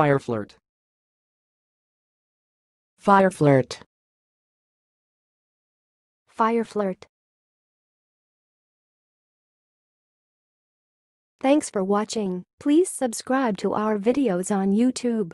Fire flirt. Fire flirt. Fire flirt. Thanks for watching. Please subscribe to our videos on YouTube.